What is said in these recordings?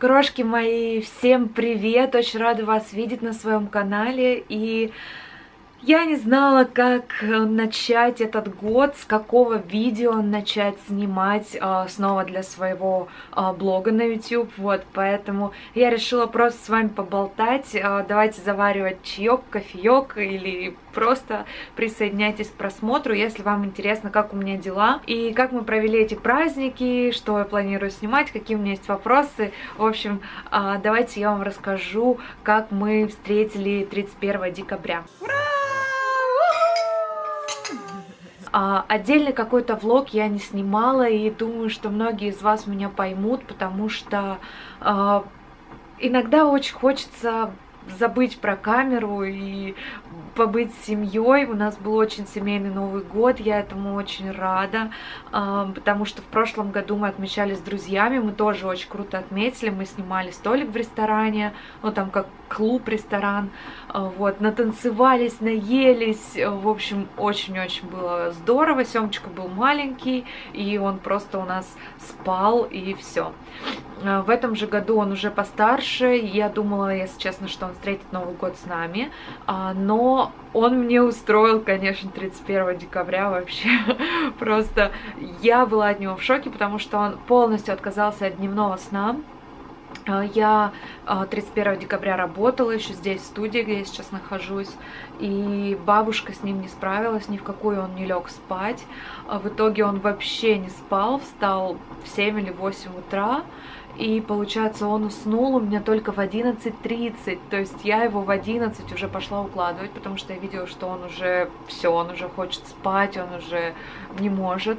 Крошки мои, всем привет! Очень рада вас видеть на своем канале. И я не знала, как начать этот год, с какого видео начать снимать э, снова для своего э, блога на YouTube. Вот, поэтому я решила просто с вами поболтать. Э, давайте заваривать чаек, кофеек или просто присоединяйтесь к просмотру, если вам интересно, как у меня дела и как мы провели эти праздники, что я планирую снимать, какие у меня есть вопросы. В общем, э, давайте я вам расскажу, как мы встретили 31 декабря. Ура! А, отдельный какой-то влог я не снимала, и думаю, что многие из вас меня поймут, потому что а, иногда очень хочется забыть про камеру и побыть с семьей. У нас был очень семейный Новый год, я этому очень рада, потому что в прошлом году мы отмечали с друзьями, мы тоже очень круто отметили, мы снимали столик в ресторане, ну там как клуб-ресторан, а, вот, натанцевались, наелись, в общем, очень-очень было здорово, Семочка был маленький, и он просто у нас спал, и все. А, в этом же году он уже постарше, я думала, если честно, что он встретит Новый год с нами, а, но он мне устроил, конечно, 31 декабря вообще. Просто я была от него в шоке, потому что он полностью отказался от дневного сна. А, я 31 декабря работала еще здесь, в студии, где я сейчас нахожусь, и бабушка с ним не справилась, ни в какую он не лег спать. В итоге он вообще не спал, встал в 7 или 8 утра, и получается он уснул у меня только в 11.30, то есть я его в 11 уже пошла укладывать, потому что я видела, что он уже все, он уже хочет спать, он уже не может.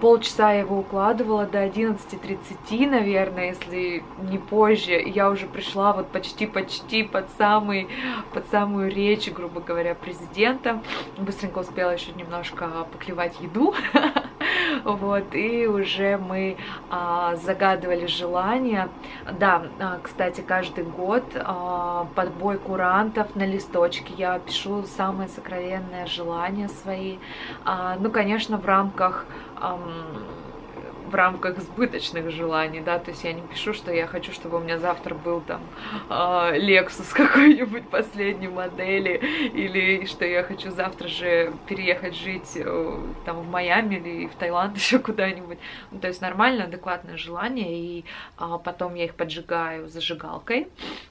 Полчаса я его укладывала до 11.30, наверное, если не позже. Я уже пришла вот почти-почти под, самый, под самую речь, грубо говоря, президента. Быстренько успела еще немножко поклевать еду. Вот, и уже мы а, загадывали желание. Да, а, кстати, каждый год а, под бой курантов на листочке я пишу самые сокровенные желания свои. А, ну, конечно, в рамках... А, в рамках сбыточных желаний, да, то есть я не пишу, что я хочу, чтобы у меня завтра был там э, Lexus какой-нибудь последней модели, или что я хочу завтра же переехать жить э, там в Майами или в Таиланд еще куда-нибудь. Ну, то есть нормально, адекватное желание, и э, потом я их поджигаю зажигалкой,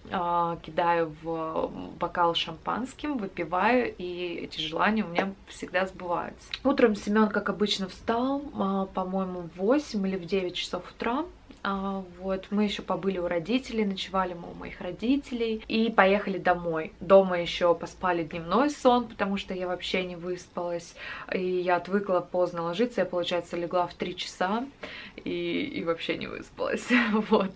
э, кидаю в бокал шампанским, выпиваю, и эти желания у меня всегда сбываются. Утром Семен, как обычно, встал, э, по-моему, в 8 8 или в 9 часов утра. А, вот, мы еще побыли у родителей, ночевали мы у моих родителей и поехали домой. Дома еще поспали дневной сон, потому что я вообще не выспалась, и я отвыкла поздно ложиться, я, получается, легла в 3 часа и, и вообще не выспалась, вот.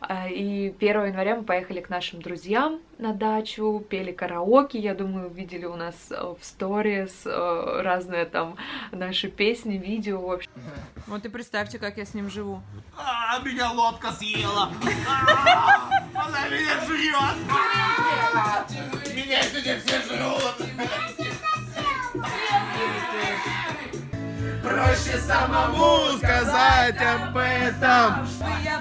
А, и 1 января мы поехали к нашим друзьям на дачу, пели караоке, я думаю, видели у нас э, в сторис э, разные там наши песни, видео, в общем. Вот и представьте, как я с ним живу. А, меня лодка съела. А, она меня жрет. Меня сегодня все жрут. Проще самому сказать об этом. Я. Чтобы я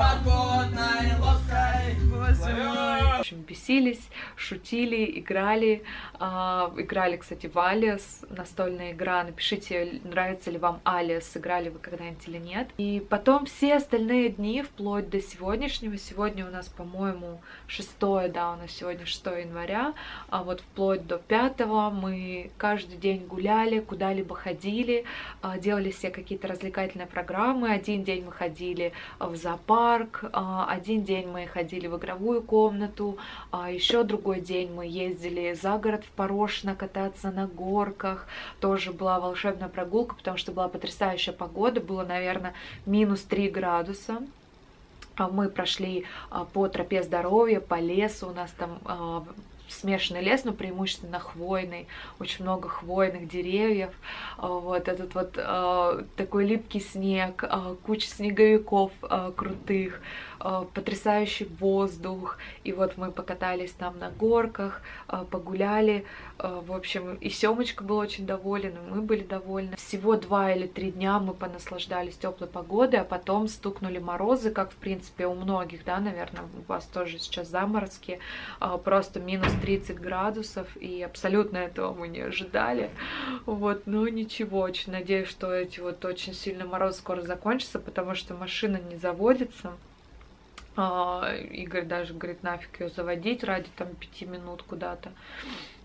подводной лодкой. В общем, бесились, шутили, играли. А, играли, кстати, в Алиас, настольная игра. Напишите, нравится ли вам Алиас, сыграли вы когда-нибудь или нет. И потом все остальные дни, вплоть до сегодняшнего. Сегодня у нас, по-моему, 6, да, у нас сегодня 6 января. А вот вплоть до 5 мы каждый день гуляли, куда-либо ходили, а, делали все какие-то развлекательные программы. Один день мы ходили в зоопарк, а, один день мы ходили в игровую комнату, еще другой день мы ездили за город в Порошино кататься на горках. Тоже была волшебная прогулка, потому что была потрясающая погода, было, наверное, минус 3 градуса. А мы прошли а, по тропе здоровья, по лесу, у нас там смешанный лес, но преимущественно хвойный, очень много хвойных деревьев, а, вот этот вот такой липкий снег, куча снеговиков крутых, потрясающий воздух, и вот мы покатались там на горках, э, погуляли, э, в общем, и Семочка был очень доволен, и мы были довольны. Всего два или три дня мы понаслаждались теплой погодой, а потом стукнули морозы, как в принципе у многих, да, наверное, у вас тоже сейчас заморозки, э, просто минус 30 градусов, и абсолютно этого мы не ожидали, вот, но ничего, очень надеюсь, что эти вот очень сильный мороз скоро закончится, потому что машина не заводится, Игорь даже говорит, нафиг ее заводить ради там пяти минут куда-то.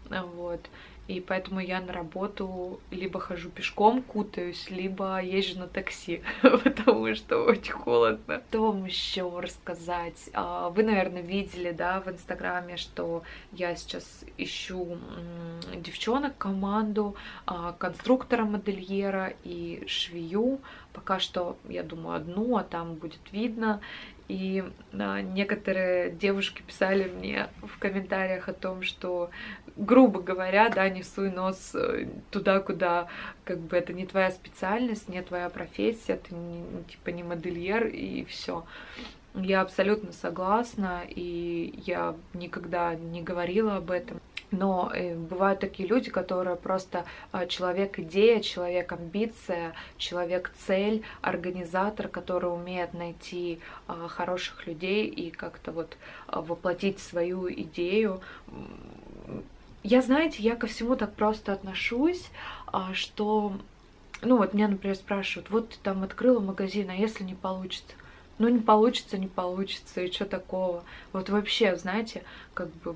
Вот. И поэтому я на работу либо хожу пешком, кутаюсь, либо езжу на такси, потому что очень холодно. Что вам еще рассказать? А, вы, наверное, видели, да, в Инстаграме, что я сейчас ищу девчонок, команду, а, конструктора-модельера и швею. Пока что, я думаю, одну, а там будет видно. И а, некоторые девушки писали мне в комментариях о том, что, грубо говоря, да, не суй нос э, туда, куда как бы это не твоя специальность, не твоя профессия, ты не, типа не модельер и все. Я абсолютно согласна, и я никогда не говорила об этом. Но э, бывают такие люди, которые просто э, человек-идея, человек-амбиция, человек-цель, организатор, который умеет найти э, хороших людей и как-то вот воплотить свою идею. Я, знаете, я ко всему так просто отношусь, что, ну вот меня, например, спрашивают, вот ты там открыла магазин, а если не получится? Ну, не получится, не получится, и что такого? Вот вообще, знаете, как бы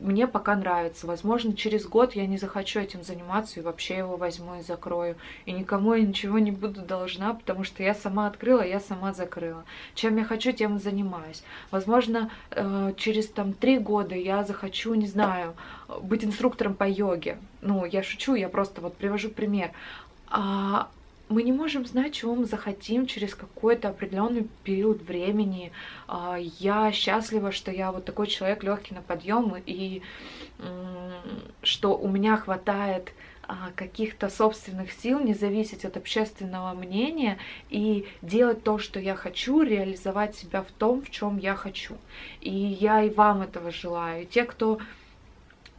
мне пока нравится. Возможно, через год я не захочу этим заниматься и вообще его возьму и закрою. И никому я ничего не буду должна, потому что я сама открыла, я сама закрыла. Чем я хочу, тем и занимаюсь. Возможно, э, через там три года я захочу, не знаю, быть инструктором по йоге. Ну, я шучу, я просто вот привожу пример. Мы не можем знать, чего мы захотим через какой-то определенный период времени. А, я счастлива, что я вот такой человек легкий на подъем, и что у меня хватает а, каких-то собственных сил, не зависеть от общественного мнения и делать то, что я хочу, реализовать себя в том, в чем я хочу. И я и вам этого желаю. И те, кто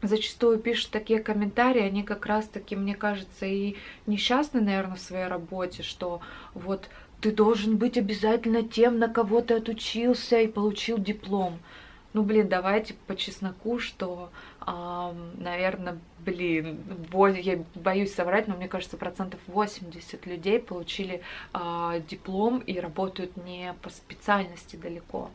зачастую пишут такие комментарии, они как раз-таки, мне кажется, и несчастны, наверное, в своей работе, что вот ты должен быть обязательно тем, на кого ты отучился и получил диплом. Ну, блин, давайте по чесноку, что, э, наверное, блин, я боюсь соврать, но мне кажется, процентов 80 людей получили э, диплом и работают не по специальности далеко.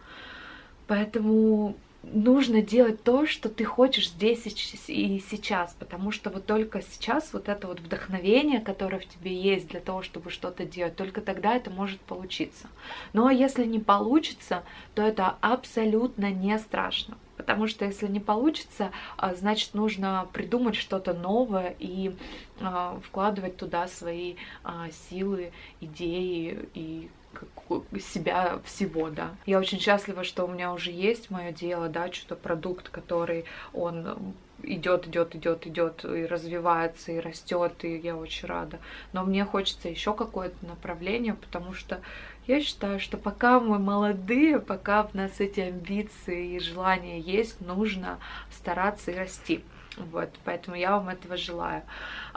Поэтому нужно делать то, что ты хочешь здесь и сейчас, потому что вот только сейчас вот это вот вдохновение, которое в тебе есть для того, чтобы что-то делать, только тогда это может получиться. Но а если не получится, то это абсолютно не страшно. Потому что если не получится, а, значит нужно придумать что-то новое и а, вкладывать туда свои силы, идеи и себя всего, да. Я очень счастлива, что у меня уже есть мое дело, да, что-то продукт, который он идет, идет, идет, идет и развивается и растет, и я очень рада. Но мне хочется еще какое-то направление, потому что я считаю, что пока мы молодые, пока в нас эти амбиции и желания есть, нужно стараться и расти. Вот, поэтому я вам этого желаю.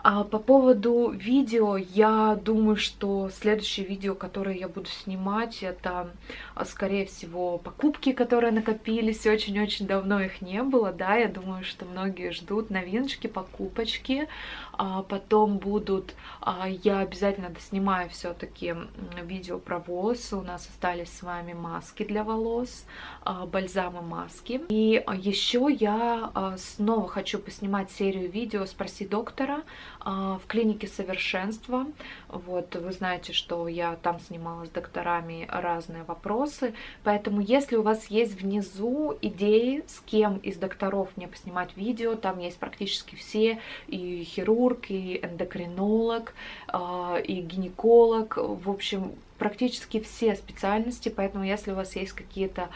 А по поводу видео, я думаю, что следующее видео, которое я буду снимать, это, а, скорее всего, покупки, которые накопились. Очень-очень давно их не было, да, я думаю, что многие ждут новиночки, покупочки. А потом будут, а, я обязательно доснимаю все-таки видео про волосы. У нас остались с вами маски для волос, а, бальзамы маски. И еще я а, снова хочу поснимать серию видео «Спроси доктора», а, в клинике совершенства. Вот, вы знаете, что я там снимала с докторами разные вопросы. Поэтому, если у вас есть внизу идеи, с кем из докторов мне поснимать видео, там есть практически все, и хирург, и эндокринолог, а, и гинеколог. В общем, практически все специальности, поэтому если у вас есть какие-то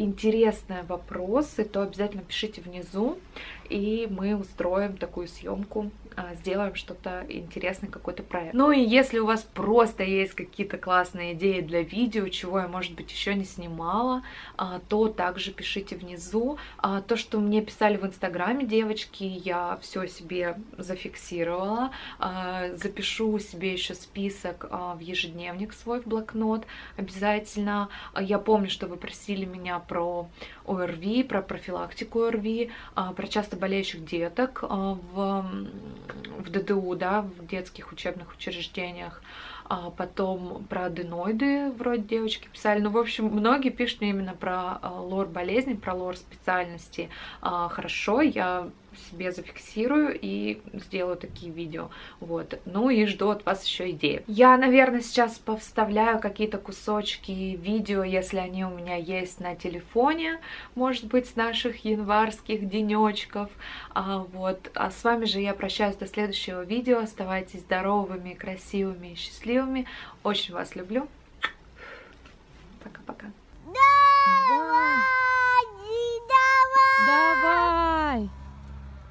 интересные вопросы, то обязательно пишите внизу, и мы устроим такую съемку, а, сделаем что-то интересное, какой-то проект. Ну и если у вас просто есть какие-то классные идеи для видео, чего я, может быть, еще не снимала, а, то также пишите внизу. А, то, что мне писали в инстаграме девочки, я все себе зафиксировала, запишу себе еще список в ежедневник свой в блокнот обязательно. Я помню, что вы просили меня про ОРВИ, про профилактику ОРВИ, про часто болеющих деток в в ДДУ, да, в детских учебных учреждениях, а потом про аденоиды вроде девочки писали. Ну, в общем, многие пишут мне именно про а, лор болезни, про лор специальности. А, хорошо, я себе зафиксирую и сделаю такие видео. Вот. Ну и жду от вас еще идеи. Я, наверное, сейчас повставляю какие-то кусочки видео, если они у меня есть на телефоне, может быть, с наших январских денечков. А, вот. А с вами же я прощаюсь до следующего видео. Оставайтесь здоровыми, красивыми и счастливыми. Очень вас люблю. Пока-пока. Давай!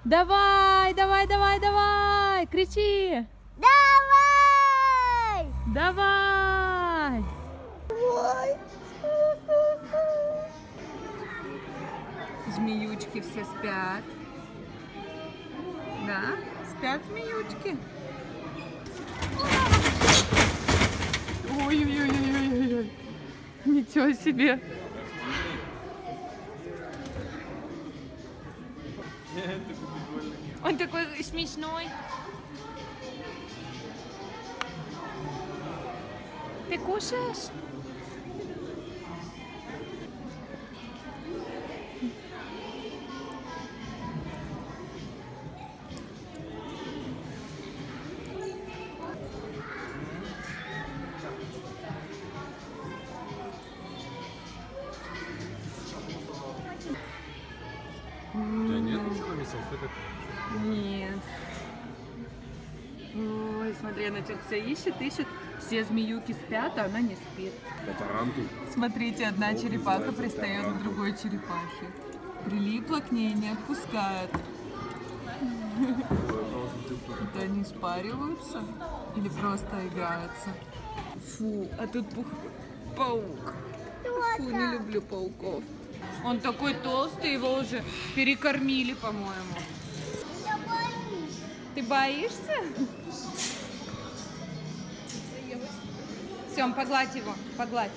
Давай, давай, давай, давай! Кричи! Давай! Давай! Змеючки все спят. Да, спят змеючки. Ой-ой-ой-ой-ой! Ничего себе! Он такой смешной. Ты кушаешь? Что-то все ищет, ищет. Все змеюки спят, а она не спит. По таранту. Смотрите, одна черепаха пристает к другой черепахе. Прилипла к ней, не отпускает. Это они спариваются или просто играются? Фу, а тут пух... паук. Фу, не люблю пауков. Он такой толстый, его уже перекормили, по-моему. Ты боишься? Сем, погладь его, погладь.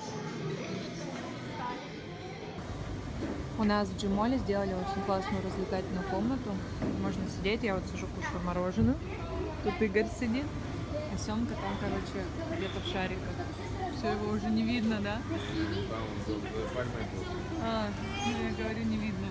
У нас в Джимоле сделали очень классную развлекательную комнату. Можно сидеть, я вот сижу, кушаю мороженое. Тут Игорь сидит, а Семка там, короче, где-то в шариках. Все, его уже не видно, да? Да, он был за пальмой был. А, ну, я говорю, не видно